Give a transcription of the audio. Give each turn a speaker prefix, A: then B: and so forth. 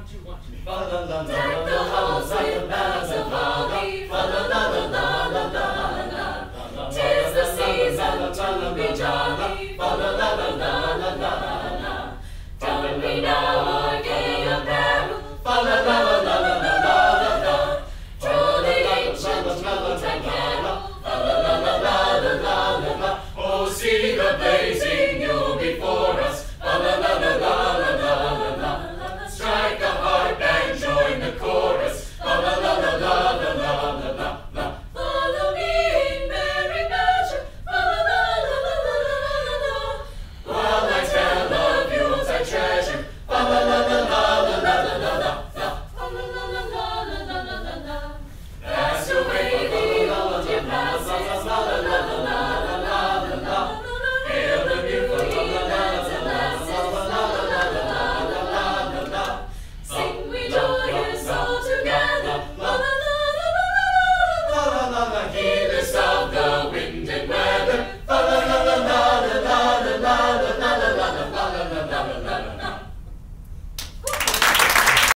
A: one, two, one, two. Dun, dun, dun, dun, dun,